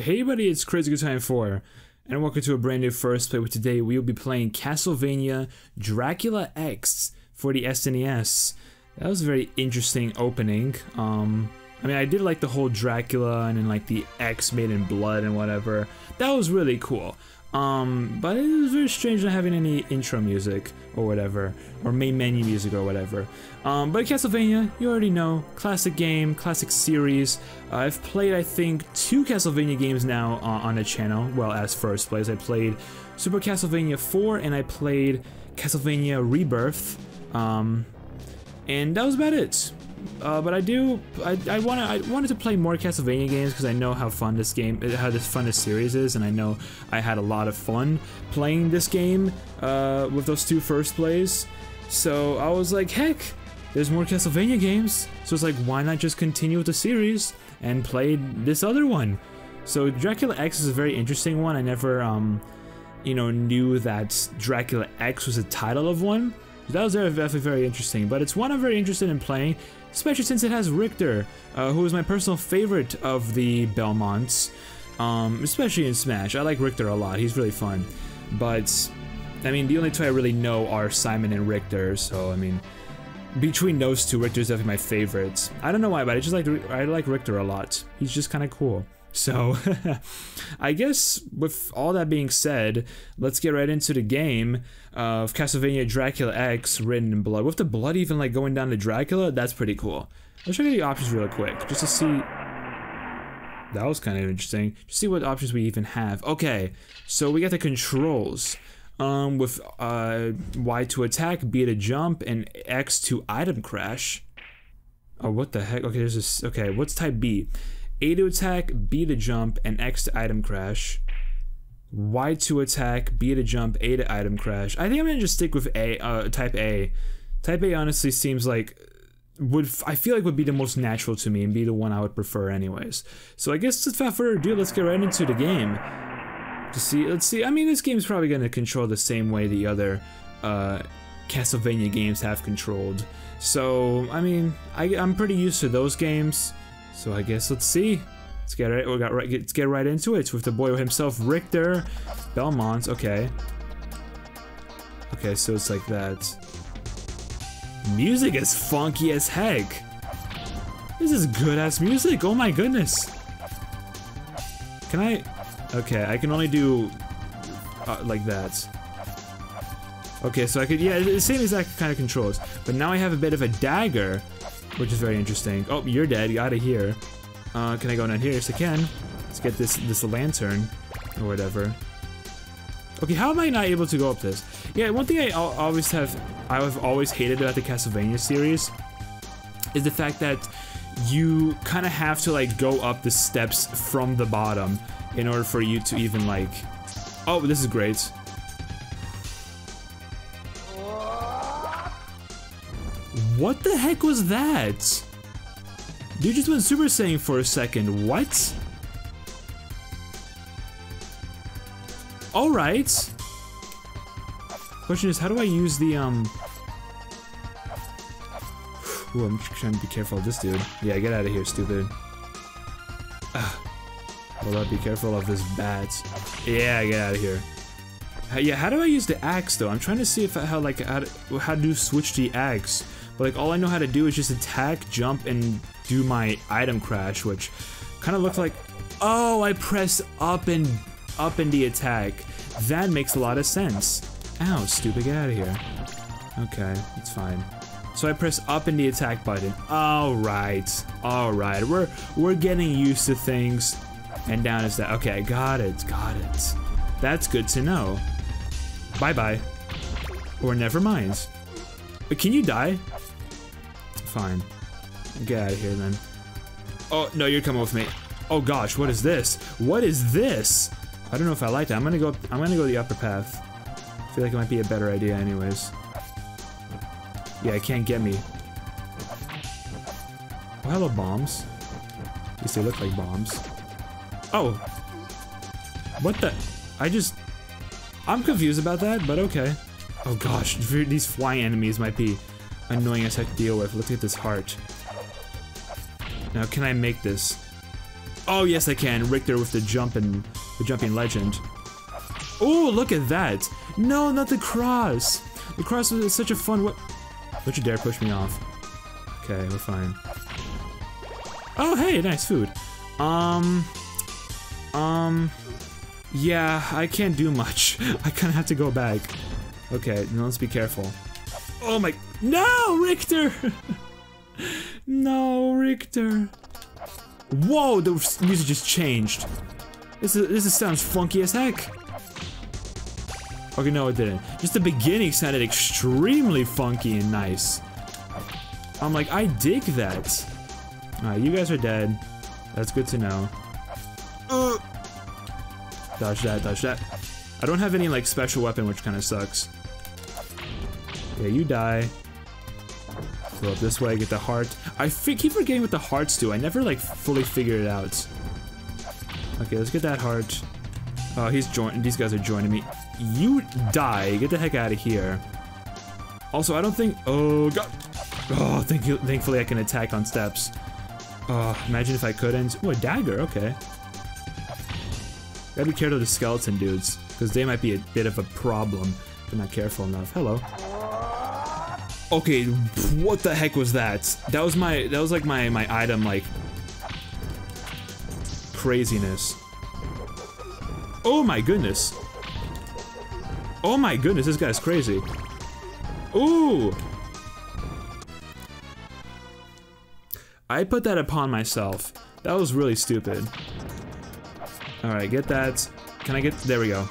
Hey buddy, it's Crazy Good Time 4, and welcome to a brand new First Play with today we will be playing Castlevania Dracula X for the SNES. That was a very interesting opening. Um, I mean, I did like the whole Dracula and then like the X made in blood and whatever. That was really cool. Um, but it was very strange not having any intro music or whatever, or main menu music or whatever. Um, but Castlevania, you already know, classic game, classic series. Uh, I've played, I think, two Castlevania games now uh, on the channel. Well, as first plays, I played Super Castlevania 4 and I played Castlevania Rebirth. Um, and that was about it. Uh, but I do, I, I want I wanted to play more Castlevania games because I know how fun this game, how this fun this series is, and I know I had a lot of fun playing this game uh, with those two first plays. So I was like, heck, there's more Castlevania games, so it's like, why not just continue with the series and play this other one? So Dracula X is a very interesting one. I never, um, you know, knew that Dracula X was the title of one. That was definitely very interesting, but it's one I'm very interested in playing, especially since it has Richter, uh, who is my personal favorite of the Belmonts, um, especially in Smash. I like Richter a lot, he's really fun, but, I mean, the only two I really know are Simon and Richter, so, I mean, between those two, Richter's definitely my favorite. I don't know why, but I just like I like Richter a lot. He's just kind of cool. So, I guess with all that being said, let's get right into the game of Castlevania Dracula X written in blood. With the blood even like going down to Dracula, that's pretty cool. Let's out the options real quick, just to see... That was kind of interesting. Just see what options we even have. Okay, so we got the controls. Um, with uh, Y to attack, B to jump, and X to item crash. Oh, what the heck? Okay, there's this. Okay, what's type B? A to attack, B to jump, and X to item crash. Y to attack, B to jump, A to item crash. I think I'm gonna just stick with A, uh, type A. Type A honestly seems like would I feel like would be the most natural to me and be the one I would prefer anyways. So I guess without further ado, let's get right into the game. To see, let's see. I mean, this game is probably gonna control the same way the other uh, Castlevania games have controlled. So I mean, I, I'm pretty used to those games. So I guess let's see. Let's get right. We got right. Let's get right into it with the boy himself, Richter Belmont. Okay. Okay, so it's like that. Music is funky as heck. This is good ass music. Oh my goodness. Can I? Okay, I can only do uh, like that. Okay, so I could, yeah, the same exact kind of controls. But now I have a bit of a dagger, which is very interesting. Oh, you're dead, out of here. Uh, can I go down here? Yes, I can. Let's get this, this lantern, or whatever. Okay, how am I not able to go up this? Yeah, one thing I always have, I've always hated about the Castlevania series is the fact that you kind of have to like go up the steps from the bottom in order for you to even like oh this is great what the heck was that dude just went super saiyan for a second what all right question is how do i use the um Ooh, I'm trying to be careful of this dude. Yeah, get out of here, stupid. Ugh. Hold up, be careful of this bat. Yeah, get out of here. Yeah, how do I use the axe though? I'm trying to see if I, how like how to, how to switch the axe. But like all I know how to do is just attack, jump, and do my item crash, which kind of looks like. Oh, I press up and up in the attack. That makes a lot of sense. Ow, stupid, get out of here. Okay, it's fine. So I press up in the attack button. Alright. Alright. We're we're getting used to things. And down is that. Okay, got it. Got it. That's good to know. Bye-bye. Or never mind. But can you die? Fine. Get out of here then. Oh, no, you're coming with me. Oh gosh, what is this? What is this? I don't know if I like that. I'm gonna go I'm gonna go the upper path. I feel like it might be a better idea anyways. Yeah, it can't get me. Oh, hello, bombs. At least they look like bombs. Oh! What the? I just... I'm confused about that, but okay. Oh gosh, these flying enemies might be annoying as heck to deal with. Look at this heart. Now, can I make this? Oh, yes, I can. Richter with the jump and the jumping legend. Oh, look at that. No, not the cross. The cross is such a fun what? Don't you dare push me off. Okay, we're fine. Oh, hey, nice food. Um, um, yeah, I can't do much. I kind of have to go back. Okay, now let's be careful. Oh my, no, Richter! no, Richter. Whoa, the music just changed. This is, this is, sounds funky as heck. Okay, no, it didn't. Just the beginning sounded extremely funky and nice. I'm like, I dig that. Alright, you guys are dead. That's good to know. Uh. Dodge that, dodge that. I don't have any, like, special weapon, which kind of sucks. Yeah, you die. Go up this way, get the heart. I keep forgetting what the hearts do. I never, like, fully figure it out. Okay, let's get that heart. Oh, he's joining. These guys are joining me. You die. Get the heck out of here. Also, I don't think. Oh god. Oh, thank you. Thankfully, I can attack on steps. Oh, imagine if I couldn't. Oh, a dagger. Okay. Gotta be careful of the skeleton dudes, because they might be a bit of a problem if not careful enough. Hello. Okay, what the heck was that? That was my, that was like my, my item, like, craziness. Oh my goodness. Oh my goodness, this guy's crazy. Ooh! I put that upon myself. That was really stupid. Alright, get that. Can I get- there we go.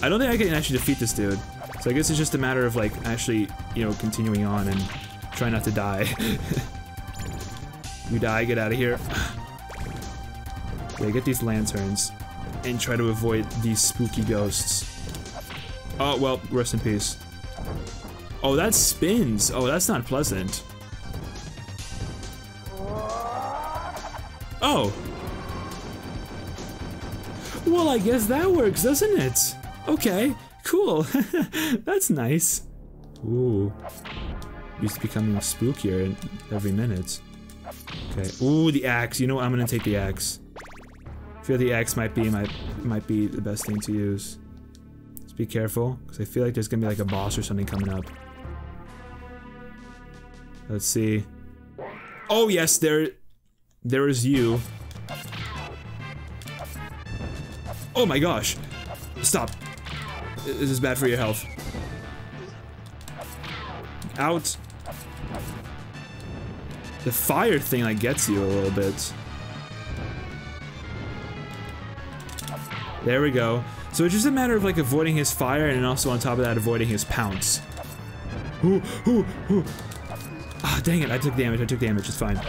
I don't think I can actually defeat this dude. So I guess it's just a matter of like, actually, you know, continuing on and try not to die. you die, get out of here. yeah, get these lanterns. And try to avoid these spooky ghosts. Oh, well, rest in peace. Oh, that spins. Oh, that's not pleasant. Oh. Well, I guess that works, doesn't it? Okay, cool. that's nice. Ooh. It's becoming spookier every minute. Okay. Ooh, the axe. You know what? I'm gonna take the axe. I feel the axe might be might might be the best thing to use. Just be careful, because I feel like there's gonna be like a boss or something coming up. Let's see. Oh yes, there, there is you. Oh my gosh! Stop. This is bad for your health. Out. The fire thing like gets you a little bit. There we go. So it's just a matter of like avoiding his fire and also on top of that avoiding his pounce. Ooh, ooh, ooh. Ah, dang it, I took damage, I took damage, it's fine.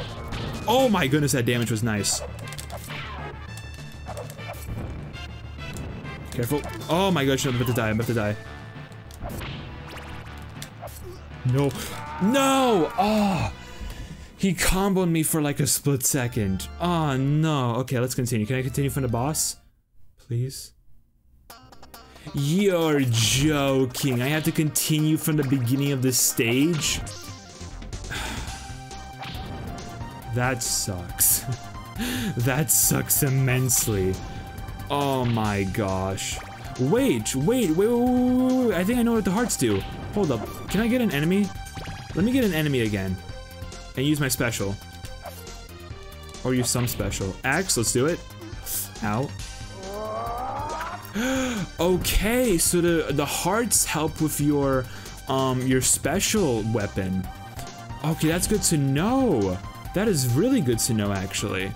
Oh my goodness, that damage was nice. Careful. Oh my gosh, I'm about to die, I'm about to die. No. No! Oh! He comboed me for like a split second. Oh no. Okay, let's continue. Can I continue from the boss? Please? You're joking. I have to continue from the beginning of the stage? that sucks. that sucks immensely. Oh my gosh. Wait, wait, wait, wait, wait, wait, I think I know what the hearts do. Hold up. Can I get an enemy? Let me get an enemy again. And use my special. Or use some special. Axe, let's do it. Ow. okay, so the the hearts help with your um your special weapon. Okay, that's good to know. That is really good to know actually.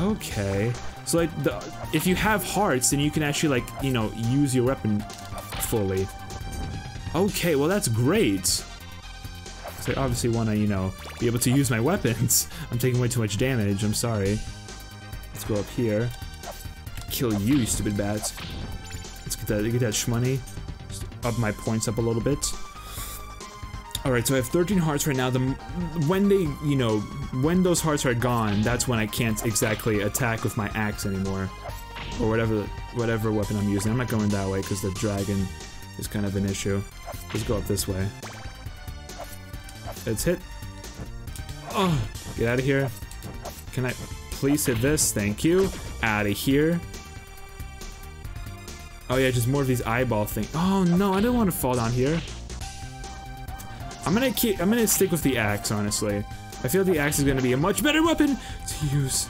Okay. So like the if you have hearts then you can actually like, you know, use your weapon fully. Okay, well that's great. So I obviously want to, you know, be able to use my weapons. I'm taking way too much damage, I'm sorry. Let's go up here kill you, you stupid bats. Let's get that, get that shmoney. Just up my points up a little bit. Alright, so I have 13 hearts right now. The When they, you know, when those hearts are gone, that's when I can't exactly attack with my axe anymore. Or whatever, whatever weapon I'm using. I'm not going that way because the dragon is kind of an issue. Let's go up this way. Let's hit. Oh, get out of here. Can I, Please hit this. Thank you. Out of here. Oh yeah, just more of these eyeball things. Oh no, I don't want to fall down here. I'm gonna keep. I'm gonna stick with the axe, honestly. I feel the axe is gonna be a much better weapon to use.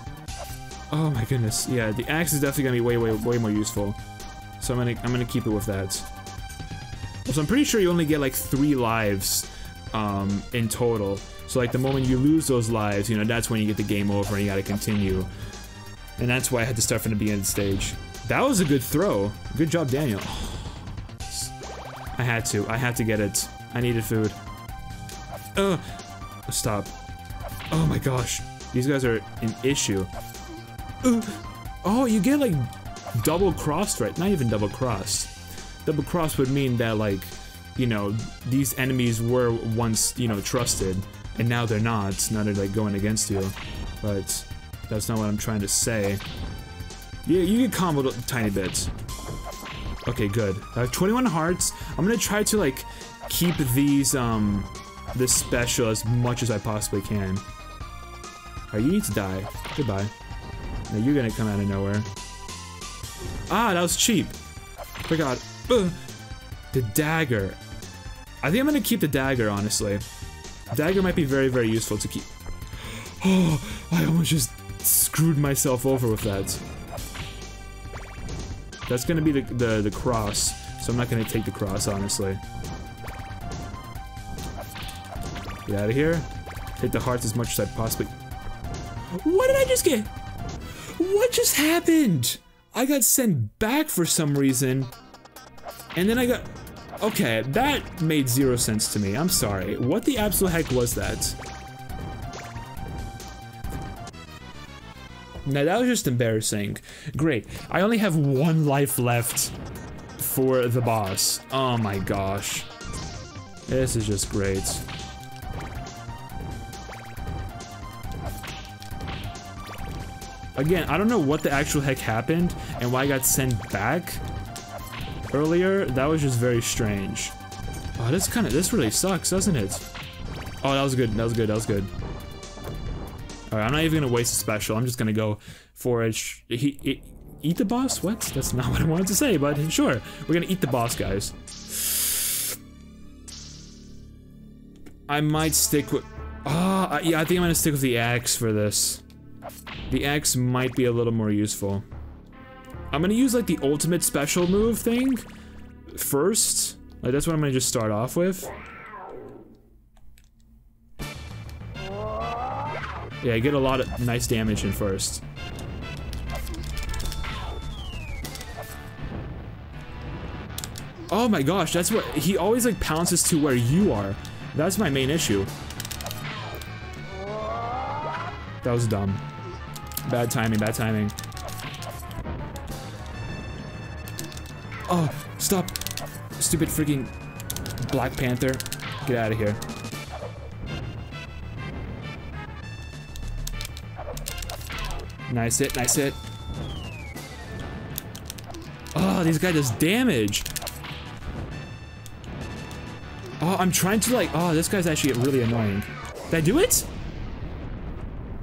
Oh my goodness, yeah, the axe is definitely gonna be way, way, way more useful. So I'm gonna, I'm gonna keep it with that. So I'm pretty sure you only get like three lives um, in total. So like the moment you lose those lives, you know, that's when you get the game over and you gotta continue. And that's why I had to start from the beginning of the stage. That was a good throw. Good job, Daniel. I had to. I had to get it. I needed food. Uh, stop. Oh my gosh. These guys are an issue. Uh, oh, you get like double crossed, right? Not even double crossed. Double cross would mean that like, you know, these enemies were once, you know, trusted, and now they're not. Now they're like going against you. But that's not what I'm trying to say. Yeah, you get comboed a tiny bit. Okay, good. I have 21 hearts. I'm gonna try to like keep these um this special as much as I possibly can. Alright, you need to die. Goodbye. Now you're gonna come out of nowhere. Ah, that was cheap. Forgot. Ugh. The dagger. I think I'm gonna keep the dagger, honestly. Dagger might be very, very useful to keep. Oh, I almost just screwed myself over with that. That's gonna be the, the, the cross, so I'm not gonna take the cross, honestly. Get out of here. Hit the hearts as much as I possibly... What did I just get? What just happened? I got sent back for some reason. And then I got... Okay, that made zero sense to me. I'm sorry. What the absolute heck was that? Now that was just embarrassing. Great. I only have one life left for the boss. Oh my gosh. This is just great. Again, I don't know what the actual heck happened and why I got sent back earlier. That was just very strange. Oh, this kind of, this really sucks, doesn't it? Oh, that was good, that was good, that was good. Alright, I'm not even gonna waste a special, I'm just gonna go for it. He, he, eat the boss? What? That's not what I wanted to say, but sure. We're gonna eat the boss, guys. I might stick with... Ah, yeah, I think I'm gonna stick with the axe for this. The axe might be a little more useful. I'm gonna use like the ultimate special move thing first. Like that's what I'm gonna just start off with. Yeah, I get a lot of nice damage in first. Oh my gosh, that's what- he always like pounces to where you are. That's my main issue. That was dumb. Bad timing, bad timing. Oh, stop. Stupid freaking Black Panther. Get out of here. Nice hit, nice hit. Oh, these guy does damage. Oh, I'm trying to like, oh, this guy's actually really annoying. Did I do it?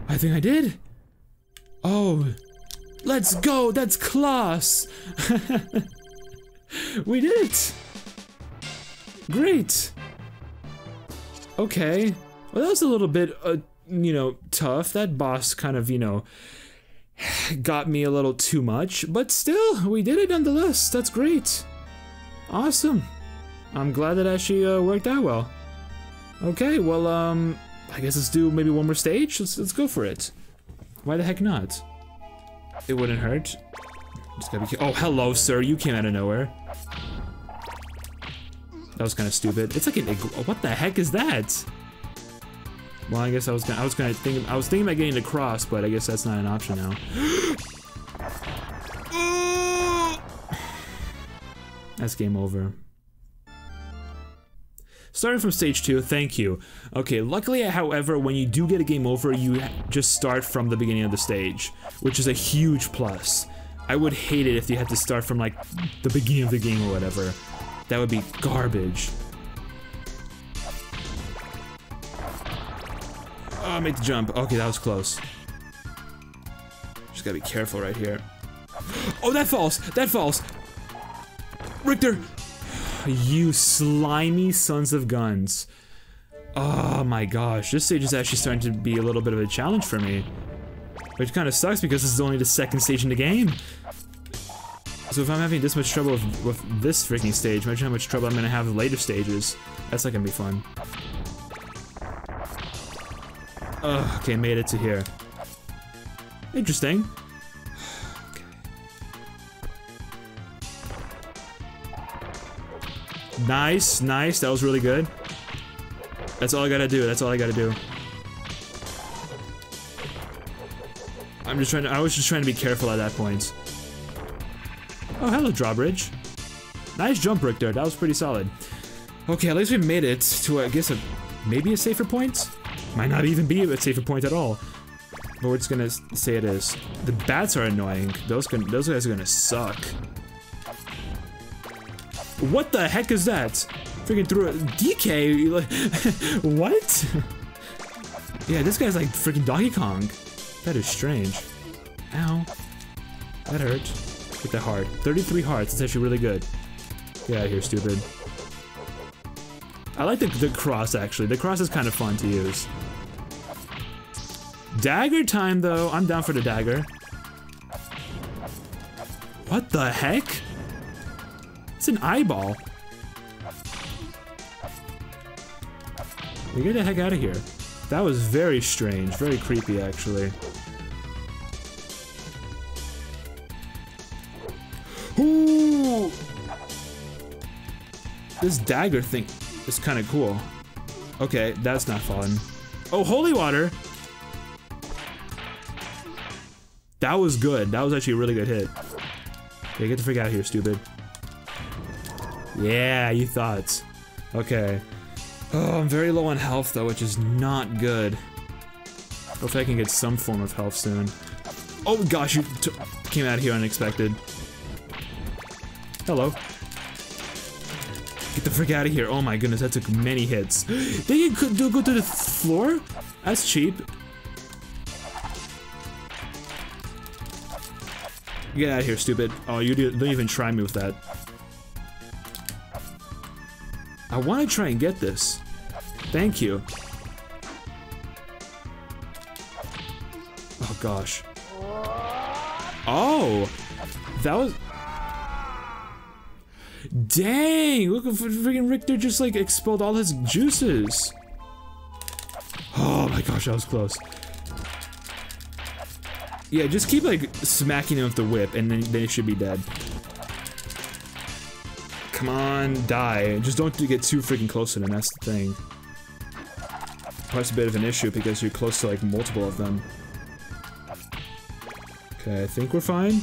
I think I did. Let's go, that's class. we did it. Great. Okay. Well, that was a little bit, uh, you know, tough. That boss kind of, you know, got me a little too much, but still, we did it nonetheless. That's great. Awesome. I'm glad that actually uh, worked out well. Okay, well, um, I guess let's do maybe one more stage. Let's, let's go for it. Why the heck not? It wouldn't hurt. Just gotta be Oh, hello, sir. You came out of nowhere. That was kind of stupid. It's like an igloo. What the heck is that? Well, I guess I was gonna, I was gonna think, I was thinking about getting the cross, but I guess that's not an option now. that's game over. Starting from stage 2, thank you. Okay, luckily, however, when you do get a game over, you just start from the beginning of the stage, which is a huge plus. I would hate it if you had to start from, like, the beginning of the game or whatever. That would be garbage. Oh, make the jump. Okay, that was close. Just gotta be careful right here. Oh, that falls! That falls! Richter! You slimy sons of guns. Oh my gosh, this stage is actually starting to be a little bit of a challenge for me. Which kind of sucks because this is only the second stage in the game. So if I'm having this much trouble with, with this freaking stage, imagine how much trouble I'm gonna have later stages. That's not gonna be fun. Ugh, okay, made it to here. Interesting. Nice, nice, that was really good. That's all I gotta do, that's all I gotta do. I'm just trying to- I was just trying to be careful at that point. Oh, hello, drawbridge. Nice jump, Richter, that was pretty solid. Okay, at least we made it to, I guess, a, maybe a safer point? Might not even be a safer point at all. But we're just gonna say it is. The bats are annoying. Those, can, those guys are gonna suck. What the heck is that? Freaking threw a DK? what? yeah, this guy's like freaking Donkey Kong. That is strange. Ow. That hurt. Get that heart. 33 hearts. It's actually really good. Get out of here, stupid. I like the, the cross, actually. The cross is kind of fun to use. Dagger time, though. I'm down for the dagger. What the heck? It's an eyeball. We get the heck out of here. That was very strange. Very creepy, actually. Ooh! This dagger thing is kind of cool. Okay, that's not fun. Oh, holy water! That was good. That was actually a really good hit. Okay, get the freak out of here, stupid. Yeah, you thought. Okay. Oh, I'm very low on health, though, which is not good. Hopefully I can get some form of health soon. Oh gosh, you came out of here unexpected. Hello. Get the frick out of here. Oh my goodness, that took many hits. They could go to the floor? That's cheap. Get out of here, stupid. Oh, you don't even try me with that. I want to try and get this. Thank you. Oh gosh. Oh! That was... Dang! Look at freaking Richter just like expelled all his juices. Oh my gosh, that was close. Yeah, just keep like smacking him with the whip and then, he should be dead. Come on, die. Just don't get too freaking close to them, that's the thing. That's a bit of an issue because you're close to like multiple of them. Okay, I think we're fine.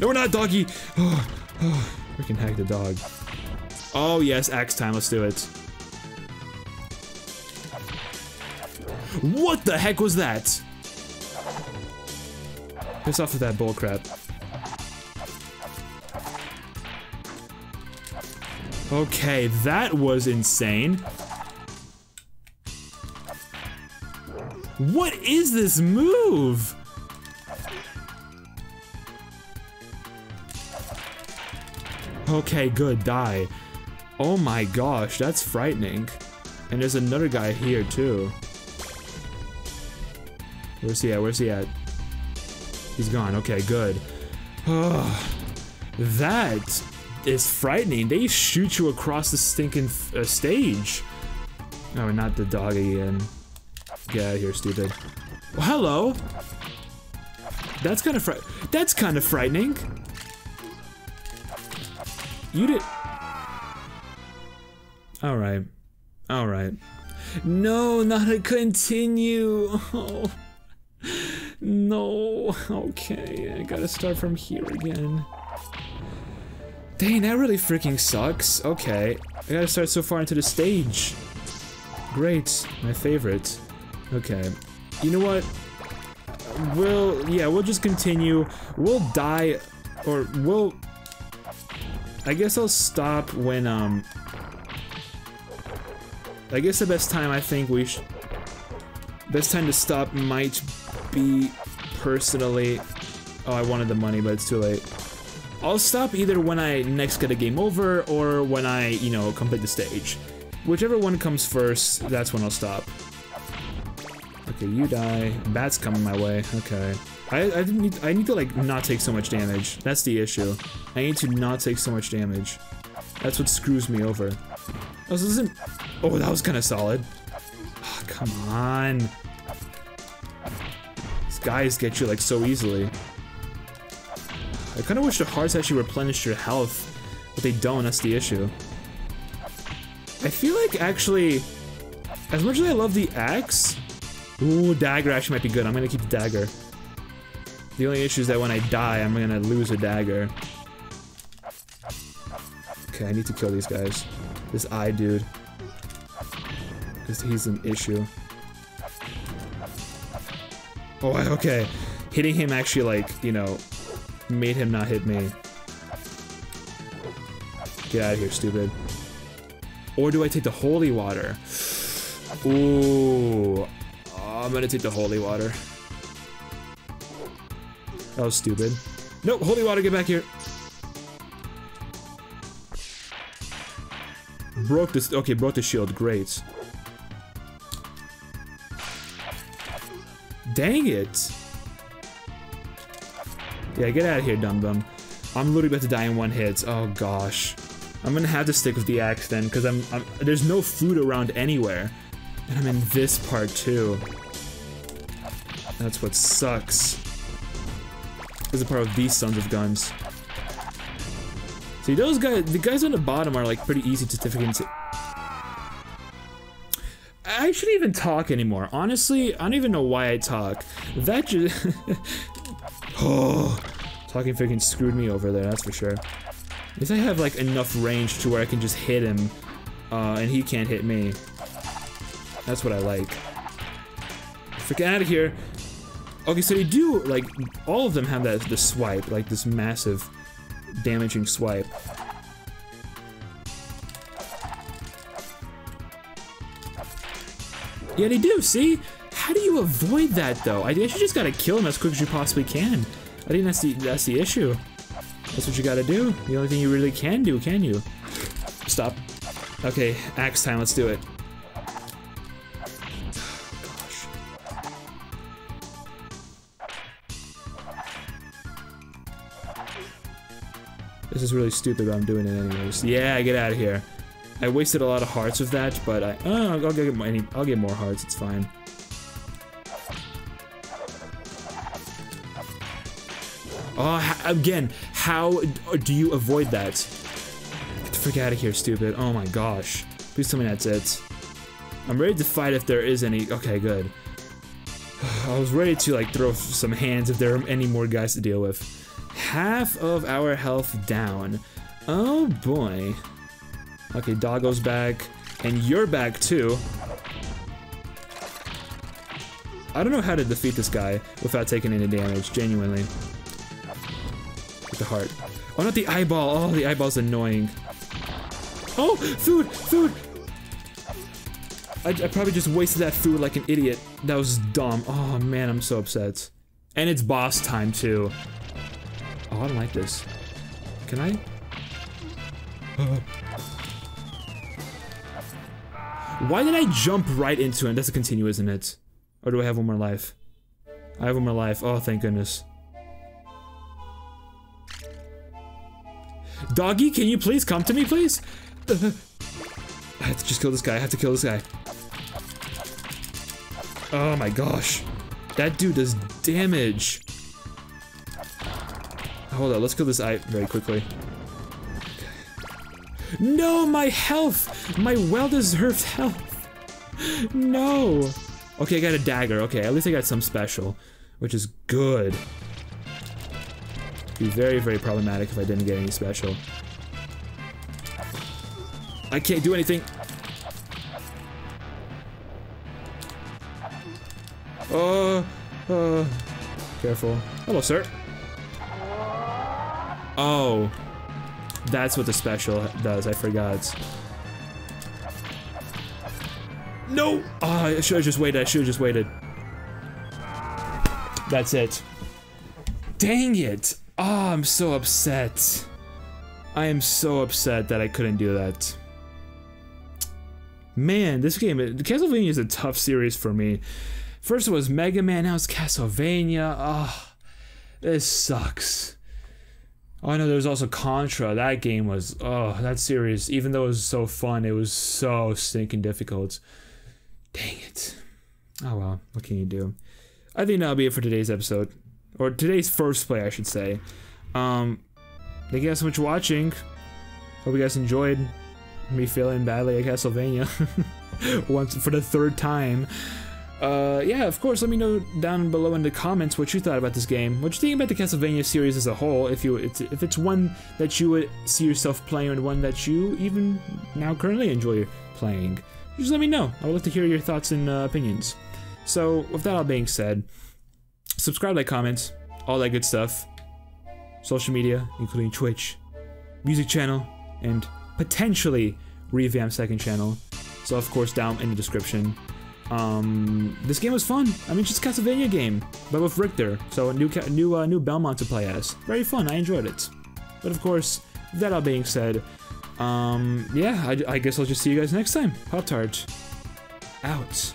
No, we're not, doggy! Oh, oh, freaking hack the dog. Oh yes, axe time, let's do it. What the heck was that? Piss off with that bullcrap. Okay, that was insane. What is this move? Okay, good, die. Oh my gosh, that's frightening. And there's another guy here too. Where's he at? Where's he at? He's gone. Okay, good. Oh, that is frightening. They shoot you across the stinking uh, stage. Oh, not the dog again. Get out of here, stupid. Well, hello. That's kind of fright. That's kind of frightening. You did. All right. All right. No, not a continue. Oh. No. Okay, I gotta start from here again. Dang, that really freaking sucks. Okay, I gotta start so far into the stage. Great, my favorite. Okay, you know what? We'll, yeah, we'll just continue. We'll die, or we'll... I guess I'll stop when, um... I guess the best time I think we should... Best time to stop might be, personally, Oh, I wanted the money, but it's too late. I'll stop either when I next get a game over or when I, you know, complete the stage. Whichever one comes first, that's when I'll stop. Okay, you die. Bat's coming my way. Okay. I, I need I need to like not take so much damage. That's the issue. I need to not take so much damage. That's what screws me over. Oh, this isn't. Oh, that was kind of solid. Oh, come on. These guys get you like so easily. I kind of wish the hearts actually replenish your health, but they don't. That's the issue. I feel like actually, as much as I love the axe, ooh, dagger actually might be good. I'm gonna keep the dagger. The only issue is that when I die, I'm gonna lose a dagger. Okay, I need to kill these guys. This eye dude. Because he's an issue. Oh, okay. Hitting him actually, like, you know, made him not hit me. Get out of here, stupid. Or do I take the holy water? Ooh. Oh, I'm gonna take the holy water. That was stupid. Nope, holy water, get back here. Broke this. Okay, broke the shield. Great. Dang it. Yeah, get out of here, dum dum. I'm literally about to die in one hit. Oh gosh. I'm gonna have to stick with the axe then, because I'm, I'm there's no food around anywhere. And I'm in this part too. That's what sucks. This is a part of these sons of guns. See, those guys, the guys on the bottom are like pretty easy to into. I shouldn't even talk anymore. Honestly, I don't even know why I talk. That just... oh, talking freaking screwed me over there, that's for sure. At least I have like enough range to where I can just hit him, uh, and he can't hit me. That's what I like. Freaking out of here. Okay, so they do, like, all of them have that, the swipe, like this massive damaging swipe. Yeah, they do, see? How do you avoid that, though? I guess you just gotta kill him as quick as you possibly can. I think that's the, that's the issue. That's what you gotta do. The only thing you really can do, can you? Stop. Okay, axe time, let's do it. This is really stupid, but I'm doing it anyways. Yeah, get out of here. I wasted a lot of hearts with that, but I oh, I'll get more. I'll get more hearts. It's fine. Oh, again, how do you avoid that? Get the frick out of here, stupid. Oh my gosh. Please tell me that's it. I'm ready to fight if there is any. Okay, good. I was ready to like throw some hands if there are any more guys to deal with. Half of our health down. Oh boy. Okay, Doggo's back. And you're back too. I don't know how to defeat this guy without taking any damage, genuinely. The heart. Oh, not the eyeball. Oh, the eyeball's annoying. Oh, food, food. I, I probably just wasted that food like an idiot. That was dumb. Oh man, I'm so upset. And it's boss time too. Oh, I don't like this. Can I? Why did I jump right into it? That's a continue, isn't it? Or do I have one more life? I have one more life. Oh, thank goodness. Doggy, can you please come to me, please? I have to just kill this guy. I have to kill this guy. Oh my gosh. That dude does damage. Hold on, let's kill this eye very quickly. No, my health! My well-deserved health! No! Okay, I got a dagger. Okay, at least I got some special, which is good. Be very, very problematic if I didn't get any special. I can't do anything. Oh, uh, careful. Hello, sir. Oh. That's what the special does, I forgot. No! Oh, I should have just waited, I should have just waited. That's it. Dang it! Oh, I'm so upset. I am so upset that I couldn't do that. Man, this game, Castlevania is a tough series for me. First it was Mega Man, now it's Castlevania. Ah, oh, this sucks. Oh, I know there was also Contra. That game was, oh, that series, even though it was so fun, it was so stinking difficult. Dang it. Oh well, what can you do? I think that'll be it for today's episode. Or today's first play, I should say. Um, thank you guys so much for watching. Hope you guys enjoyed me failing badly at Castlevania once for the third time. Uh, yeah, of course, let me know down below in the comments what you thought about this game. What you think about the Castlevania series as a whole, if you it's, if it's one that you would see yourself playing and one that you even now currently enjoy playing. Just let me know. I would love to hear your thoughts and uh, opinions. So, with that all being said, subscribe, like, comment, all that good stuff. Social media, including Twitch, music channel, and potentially revamp second channel. So of course down in the description. Um, this game was fun. I mean, just Castlevania game, but with Richter. So a new new uh, new Belmont to play as. Very fun. I enjoyed it. But of course, that all being said, um, yeah, I, I guess I'll just see you guys next time. Pop Tart out.